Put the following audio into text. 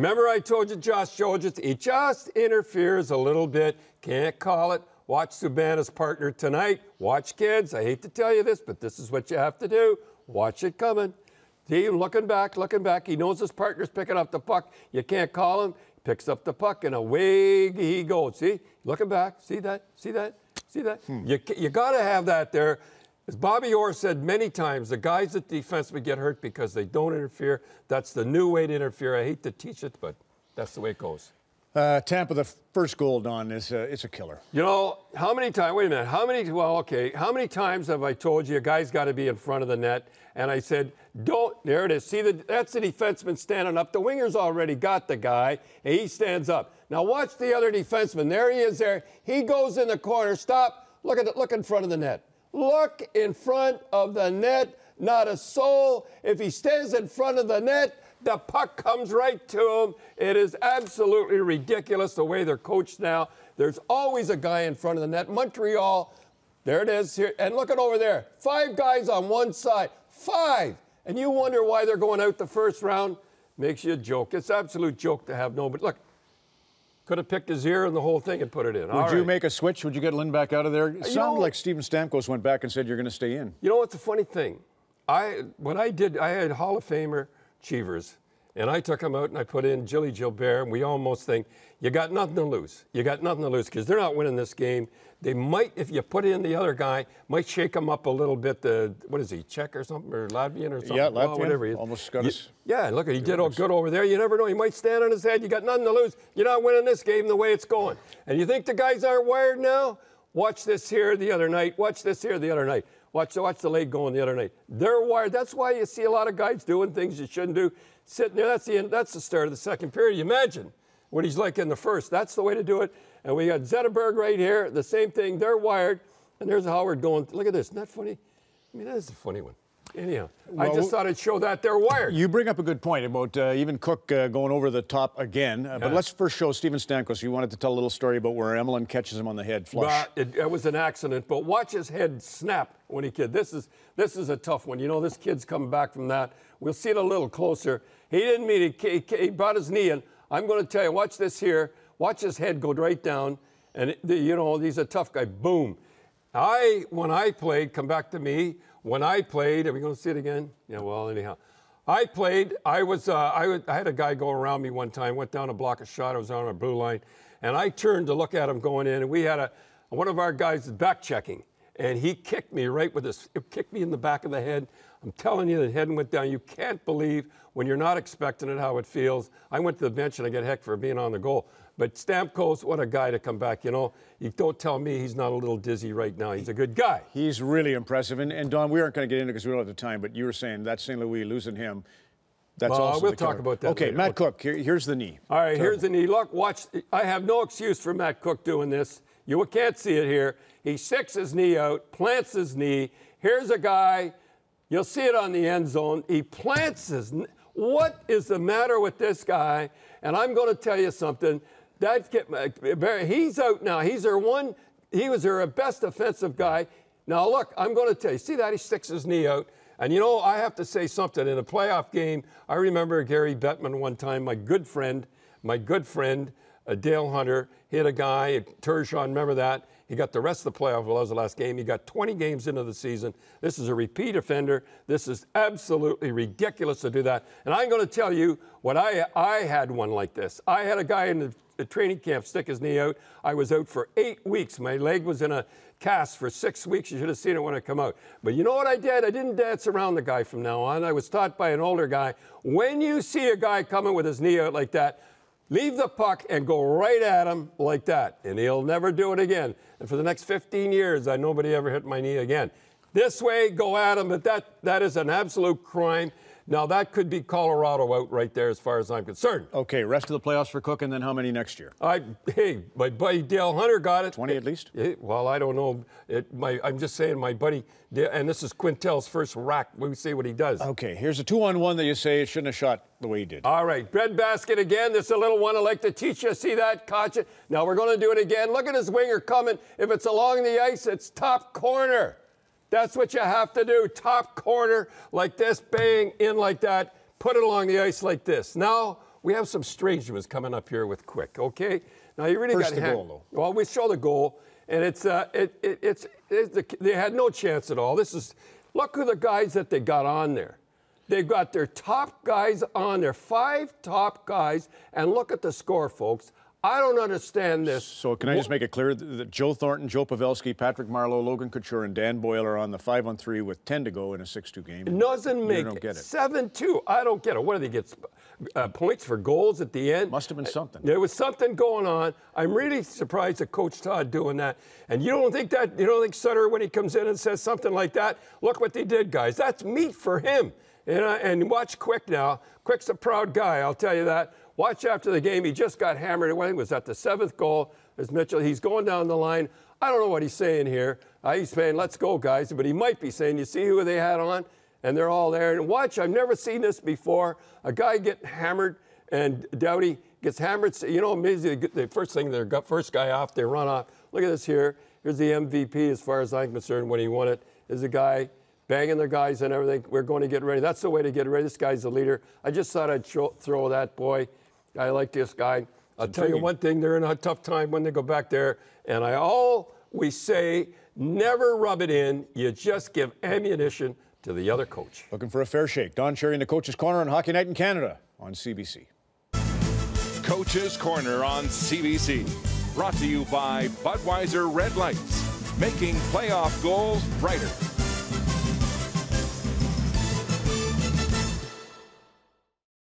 Remember I told you Josh Gorges, he just interferes a little bit. Can't call it. Watch Subban's partner tonight. Watch, kids. I hate to tell you this, but this is what you have to do. Watch it coming. See, looking back, looking back. He knows his partner's picking up the puck. You can't call him. Picks up the puck and away he goes. See, looking back. See that? See that? See that? Hmm. You, you got to have that there. As Bobby Orr said many times, the guys at defensemen get hurt because they don't interfere. That's the new way to interfere. I hate to teach it, but that's the way it goes. Uh, Tampa, the first goal, Don, is uh, it's a killer. You know, how many times, wait a minute, how many, well, okay, how many times have I told you a guy's got to be in front of the net? And I said, don't, there it is. See, the, that's the defenseman standing up. The winger's already got the guy, and he stands up. Now watch the other defenseman. There he is there. He goes in the corner. Stop. Look at it. Look in front of the net. Look in front of the net. Not a soul. If he stands in front of the net, the puck comes right to him. It is absolutely ridiculous the way they're coached now. There's always a guy in front of the net. Montreal, there it is here. And look at over there. Five guys on one side. Five. And you wonder why they're going out the first round. Makes you a joke. It's absolute joke to have nobody. Look, could have picked his ear and the whole thing and put it in. Would All you right. make a switch? Would you get Lindback out of there? Uh, it you sounded know, like Steven Stamkos went back and said you're going to stay in. You know what's a funny thing? I When I did, I had Hall of Famer Cheevers. And I took him out and I put in Jilly Gilbert, and we almost think, you got nothing to lose. You got nothing to lose because they're not winning this game. They might, if you put in the other guy, might shake him up a little bit. The what is he, Czech or something, or Latvian or something? Yeah, Latvian, well, whatever he is. Almost got us. Yeah, look, at he did all good over there. You never know. He might stand on his head. You got nothing to lose. You're not winning this game the way it's going. And you think the guys aren't wired now? Watch this here the other night. Watch this here the other night. Watch, watch the leg going the other night. They're wired. That's why you see a lot of guys doing things you shouldn't do. Sitting there, that's the end, that's the start of the second period. You imagine what he's like in the first. That's the way to do it. And we got Zetterberg right here, the same thing. They're wired. And there's Howard going, look at this. Isn't that funny? I mean, that is a funny one. Anyhow, well, I just thought I'd show that they're wired. You bring up a good point about uh, even Cooke uh, going over the top again. Uh, yeah. But let's first show Steven Stamkos. You wanted to tell a little story about where Emelin catches him on the head flush. Well, it, it, was an accident, but watch his head snap when he kid. This is this is a tough one. You know, this kid's coming back from that. We'll see it a little closer. He didn't mean it. He, he brought his knee in. I'm going to tell you. Watch this here. Watch his head go right down, and it, you know he's a tough guy. Boom. I when I played, come back to me when I played, are we going to see it again? Yeah, well, anyhow. I played, I was, uh, I, I had a guy go around me one time, went down a block of shot, I was on a blue line, and I turned to look at him going in, and we had a, one of our guys back checking, and he kicked me right with this, kicked me in the back of the head. I'm telling you, the head went down. You can't believe when you're not expecting it how it feels. I went to the bench and I get heck for being on the goal. But Stamkos, what a guy to come back. You know, you don't tell me he's not a little dizzy right now. He's a good guy. He's really impressive. And, and Don, we aren't going to get into because we don't have the time, but you were saying that St. Louis losing him. That's well, also we'll talk about that. Okay, later. Matt Cooke, here, here's the knee. All right, here's the knee. Look, watch. I have no excuse for Matt Cooke doing this. You can't see it here. He sticks his knee out, plants his knee. Here's a guy. You'll see it on the end zone. He plants his. What is the matter with this guy? And I'm going to tell you something. That get, he's out now. He's their one. He was their best offensive guy. Now look, I'm going to tell you. See that he sticks his knee out. And you know, I have to say something. In a playoff game, I remember Gary Bettman one time, my good friend, my good friend, uh, Dale Hunter, hit a guy, Turgeon, remember that? He got the rest of the playoff. Well, that was the last game. He got 20 games into the season. This is a repeat offender. This is absolutely ridiculous to do that. And I'm going to tell you what I I had one like this. I had a guy in the the training camp, stick his knee out. I was out for eight weeks. My leg was in a cast for six weeks. You should have seen it when I come out. But you know what I did? I didn't dance around the guy from now on. I was taught by an older guy. When you see a guy coming with his knee out like that, leave the puck and go right at him like that, and he'll never do it again. And for the next 15 years, I nobody ever hit my knee again. This way, go at him, but that that is an absolute crime. Now, that could be Colorado out right there as far as I'm concerned. Okay, rest of the playoffs for Cooke, and then how many next year? I Hey, my buddy Dale Hunter got it. 20 at least? It, well, I don't know. It, my, I'm just saying my buddy, and this is Quintal's first rack. We see what he does. Okay, here's a two-on-one that you say it shouldn't have shot the way he did. All right, breadbasket again. This is a little one I like to teach you. See that? Catch it. Now we're going to do it again. Look at his winger coming. If it's along the ice, it's top corner. That's what you have to do. Top corner like this, bang, in like that. Put it along the ice like this. Now, we have some strangeness coming up here with Quick. Okay, now you really got the ha- goal, though. Well, we show the goal, and it's uh, it, it, it's, it's the, they had no chance at all. This is look who the guys that they got on there. They've got their top guys on there, five top guys, and look at the score, folks. I don't understand this. So can I just make it clear that Joe Thornton, Joe Pavelski, Patrick Marleau, Logan Couture, and Dan Boyle are on the five on three with 10 to go in a 6-2 game? doesn't You make don't get it. Seven two. I don't get it. What do they get? Uh, points for goals at the end? Must have been something. There was something going on. I'm really surprised at Coach Todd doing that. And you don't think that? You don't think Sutter when he comes in and says something like that? Look what they did, guys. That's meat for him. And, uh, and watch Quick now. Quick's a proud guy. I'll tell you that. Watch after the game. He just got hammered. He was at the seventh goal. There's Mitchell. He's going down the line. I don't know what he's saying here. Uh, he's saying, "Let's go, guys," but he might be saying, "You see who they had on?" And they're all there. And watch. I've never seen this before. A guy get hammered and Doughty gets hammered. You know, amazing. The first thing, their first guy off, they run off. Look at this here. Here's the MVP, as far as I'm concerned, when he won it. Is a guy banging their guys and everything. We're going to get ready. That's the way to get ready. This guy's the leader. I just thought I'd throw that boy. I like this guy. I'll tell you one thing: they're in a tough time when they go back there. And I always say, never rub it in. You just give ammunition to the other coach. Looking for a fair shake. Don Cherry in the Coach's Corner on Hockey Night in Canada on CBC. Coach's Corner on CBC. Brought to you by Budweiser Red Lights, making playoff goals brighter.